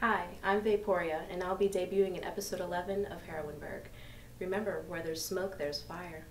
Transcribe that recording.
Hi, I'm Vaporia, and I'll be debuting in episode 11 of Heroinberg. Remember, where there's smoke, there's fire.